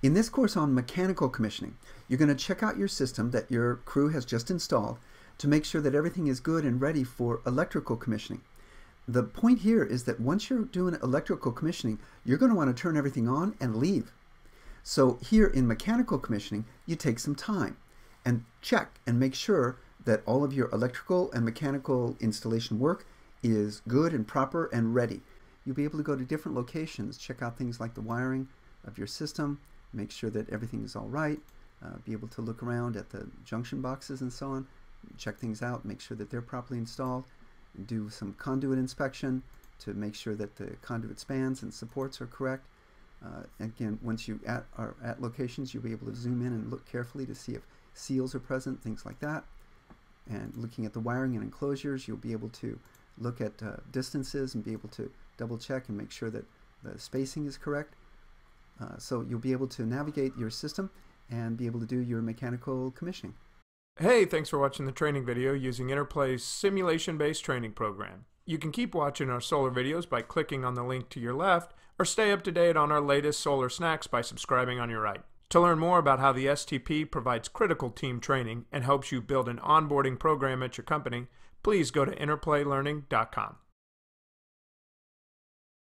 In this course on mechanical commissioning, you're going to check out your system that your crew has just installed to make sure that everything is good and ready for electrical commissioning. The point here is that once you're doing electrical commissioning, you're going to want to turn everything on and leave. So here in mechanical commissioning, you take some time and check and make sure that all of your electrical and mechanical installation work is good and proper and ready. You'll be able to go to different locations, check out things like the wiring of your system, make sure that everything is all right, uh, be able to look around at the junction boxes and so on, check things out, make sure that they're properly installed, do some conduit inspection to make sure that the conduit spans and supports are correct. Uh, again, once you at, are at locations, you'll be able to zoom in and look carefully to see if seals are present, things like that. And looking at the wiring and enclosures, you'll be able to look at uh, distances and be able to double check and make sure that the spacing is correct. Uh, so you'll be able to navigate your system and be able to do your mechanical commissioning. Hey, thanks for watching the training video using Interplay's simulation-based training program. You can keep watching our solar videos by clicking on the link to your left, or stay up to date on our latest solar snacks by subscribing on your right. To learn more about how the STP provides critical team training and helps you build an onboarding program at your company, please go to interplaylearning.com.